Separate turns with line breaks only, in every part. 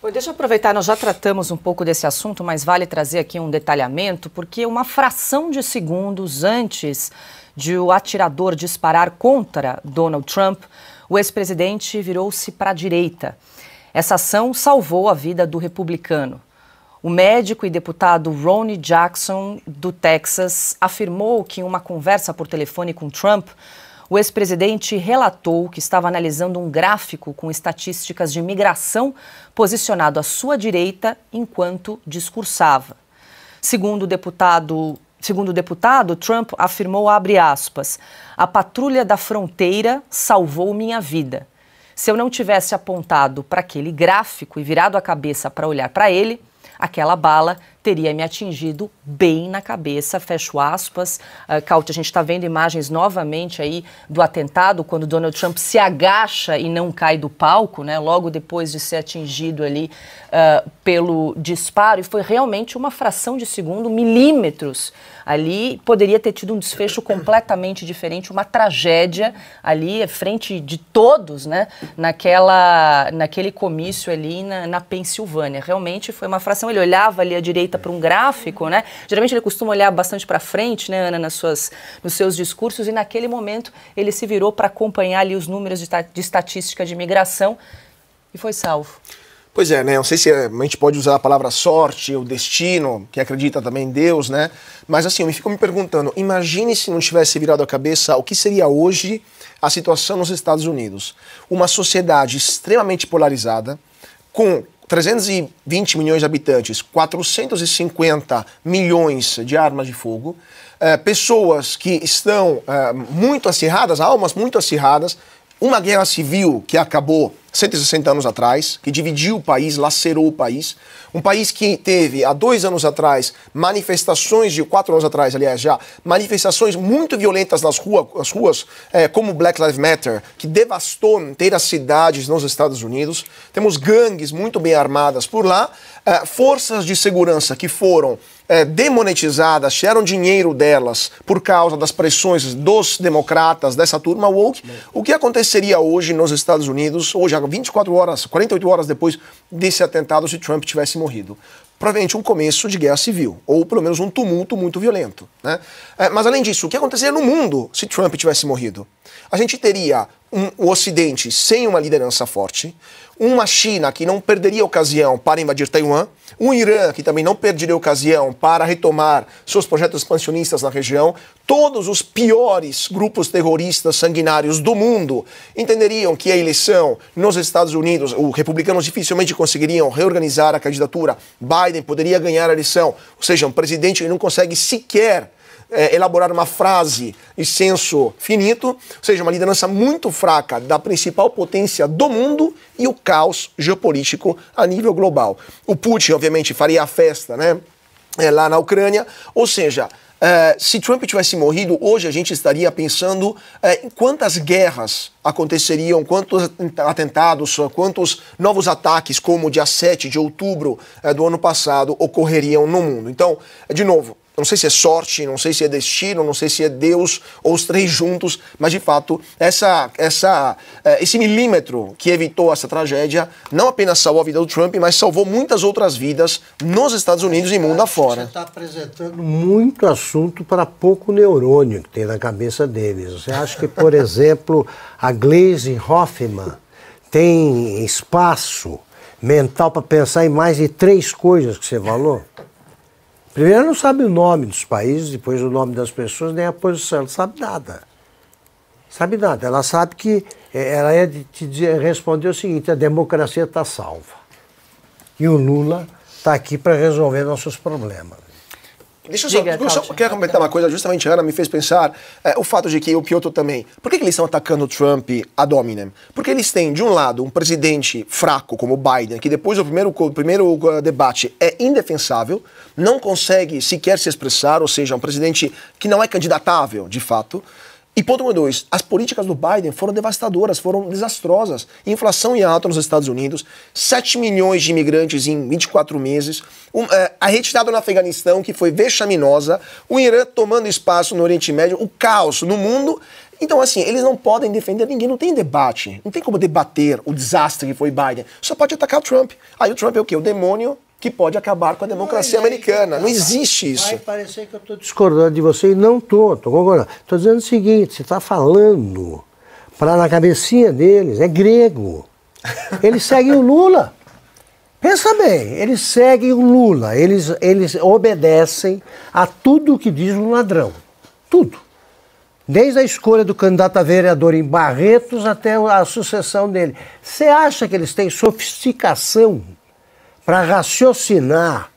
Deixa eu aproveitar, nós já tratamos um pouco desse assunto, mas vale trazer aqui um detalhamento, porque uma fração de segundos antes de o atirador disparar contra Donald Trump, o ex-presidente virou-se para a direita. Essa ação salvou a vida do republicano. O médico e deputado Ronnie Jackson, do Texas, afirmou que em uma conversa por telefone com Trump, o ex-presidente relatou que estava analisando um gráfico com estatísticas de migração posicionado à sua direita enquanto discursava. Segundo o deputado Segundo o deputado, Trump afirmou, aspas, a patrulha da fronteira salvou minha vida. Se eu não tivesse apontado para aquele gráfico e virado a cabeça para olhar para ele, aquela bala teria me atingido bem na cabeça, fecho aspas. Uh, Caute, a gente está vendo imagens novamente aí do atentado, quando Donald Trump se agacha e não cai do palco, né, logo depois de ser atingido ali uh, pelo disparo, e foi realmente uma fração de segundo, milímetros ali, poderia ter tido um desfecho completamente diferente, uma tragédia ali, frente de todos, né, naquela, naquele comício ali na, na Pensilvânia. Realmente foi uma fração, ele olhava ali à direita para um gráfico, né? Geralmente ele costuma olhar bastante para frente, né, Ana, nas suas, nos seus discursos, e naquele momento ele se virou para acompanhar ali os números de, de estatística de imigração e foi salvo.
Pois é, né? Não sei se a gente pode usar a palavra sorte ou destino, que acredita também em Deus, né? Mas assim, eu me fico me perguntando, imagine se não tivesse virado a cabeça o que seria hoje a situação nos Estados Unidos. Uma sociedade extremamente polarizada, com 320 milhões de habitantes, 450 milhões de armas de fogo, é, pessoas que estão é, muito acirradas, almas muito acirradas, uma guerra civil que acabou 160 anos atrás, que dividiu o país, lacerou o país. Um país que teve, há dois anos atrás, manifestações, de quatro anos atrás, aliás, já, manifestações muito violentas nas rua, ruas, é, como Black Lives Matter, que devastou inteiras cidades nos Estados Unidos. Temos gangues muito bem armadas por lá, é, forças de segurança que foram é, demonetizadas, tiraram dinheiro delas por causa das pressões dos democratas, dessa turma woke. O que aconteceria hoje nos Estados Unidos, hoje, 24 horas, 48 horas depois desse atentado, se Trump tivesse morrido? Provavelmente um começo de guerra civil, ou pelo menos um tumulto muito violento. Né? É, mas além disso, o que aconteceria no mundo se Trump tivesse morrido? A gente teria um, o Ocidente sem uma liderança forte, uma China que não perderia ocasião para invadir Taiwan, um Irã que também não perderia ocasião para retomar seus projetos expansionistas na região, todos os piores grupos terroristas sanguinários do mundo entenderiam que a eleição nos Estados Unidos, os republicanos dificilmente conseguiriam reorganizar a candidatura, Biden poderia ganhar a eleição, ou seja, um presidente que não consegue sequer é, elaborar uma frase e senso finito, ou seja, uma liderança muito fraca da principal potência do mundo e o caos geopolítico a nível global. O Putin, obviamente, faria a festa né, é, lá na Ucrânia, ou seja, é, se Trump tivesse morrido, hoje a gente estaria pensando é, em quantas guerras aconteceriam, quantos atentados, quantos novos ataques, como o dia 7 de outubro é, do ano passado, ocorreriam no mundo. Então, de novo, não sei se é sorte, não sei se é destino, não sei se é Deus ou os três juntos, mas de fato, essa, essa, eh, esse milímetro que evitou essa tragédia não apenas salvou a vida do Trump, mas salvou muitas outras vidas nos Estados Unidos e mundo afora.
Você está apresentando muito assunto para pouco neurônio que tem na cabeça deles. Você acha que, por exemplo, a Glaze Hoffman tem espaço mental para pensar em mais de três coisas que você falou? Primeiro, não sabe o nome dos países, depois o nome das pessoas, nem a posição. Ela não sabe nada. Sabe nada. Ela sabe que é, ela é de te dizer, responder o seguinte: a democracia está salva. E o Lula está aqui para resolver nossos problemas.
Deixa eu só, Diga, eu só quero comentar uma coisa, justamente a Ana me fez pensar é, o fato de que o Piotr também. Por que, que eles estão atacando o Trump a dominem? Porque eles têm, de um lado, um presidente fraco como o Biden, que depois do primeiro, primeiro uh, debate é indefensável, não consegue sequer se expressar, ou seja, um presidente que não é candidatável, de fato. E ponto número dois, as políticas do Biden foram devastadoras, foram desastrosas. Inflação em alta nos Estados Unidos, 7 milhões de imigrantes em 24 meses, um, é, a retirada no Afeganistão, que foi vexaminosa, o Irã tomando espaço no Oriente Médio, o caos no mundo Então, assim, eles não podem defender ninguém, não tem debate. Não tem como debater o desastre que foi Biden. Só pode atacar o Trump. Aí o Trump é o quê? O demônio que pode acabar com a democracia americana. Não existe isso.
Vai parecer que eu estou discordando de você e não estou, estou concordando. Estou dizendo o seguinte, você está falando para na cabecinha deles, é grego. Eles seguem o Lula. Pensa bem, eles seguem o Lula, eles, eles obedecem a tudo que diz um ladrão. Tudo. Desde a escolha do candidato a vereador em Barretos até a sucessão dele. Você acha que eles têm sofisticação para raciocinar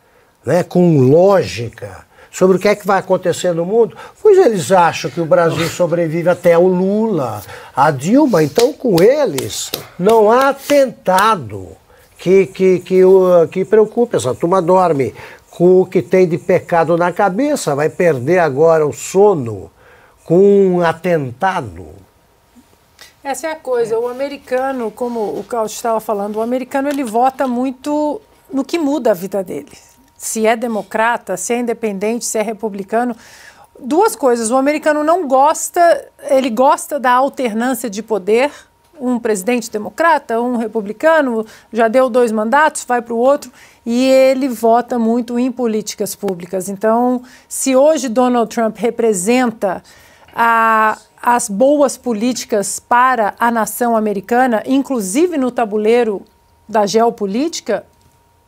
né, com lógica sobre o que é que vai acontecer no mundo? Pois eles acham que o Brasil sobrevive até o Lula, a Dilma. Então, com eles, não há atentado que, que, que, que preocupe. Essa turma dorme com o que tem de pecado na cabeça, vai perder agora o sono com um atentado.
Essa é a coisa. O americano, como o Carlos estava falando, o americano ele vota muito no que muda a vida dele. Se é democrata, se é independente, se é republicano. Duas coisas. O americano não gosta, ele gosta da alternância de poder. Um presidente democrata, um republicano, já deu dois mandatos, vai para o outro e ele vota muito em políticas públicas. Então, se hoje Donald Trump representa a, as boas políticas para a nação americana, inclusive no tabuleiro da geopolítica,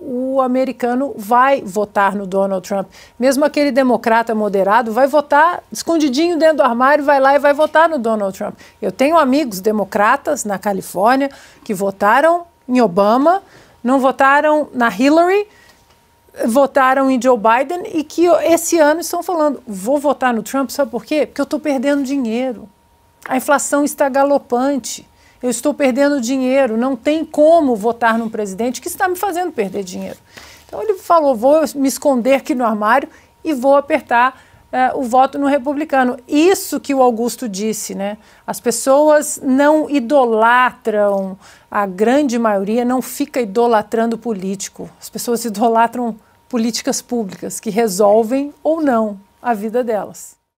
o americano vai votar no Donald Trump. Mesmo aquele democrata moderado vai votar escondidinho dentro do armário, vai lá e vai votar no Donald Trump. Eu tenho amigos democratas na Califórnia que votaram em Obama, não votaram na Hillary, votaram em Joe Biden e que esse ano estão falando: vou votar no Trump, sabe por quê? Porque eu estou perdendo dinheiro. A inflação está galopante. Eu estou perdendo dinheiro. Não tem como votar num presidente que está me fazendo perder dinheiro. Então ele falou: vou me esconder aqui no armário e vou apertar uh, o voto no republicano. Isso que o Augusto disse, né? As pessoas não idolatram, a grande maioria não fica idolatrando político. As pessoas idolatram políticas públicas que resolvem ou não a vida delas.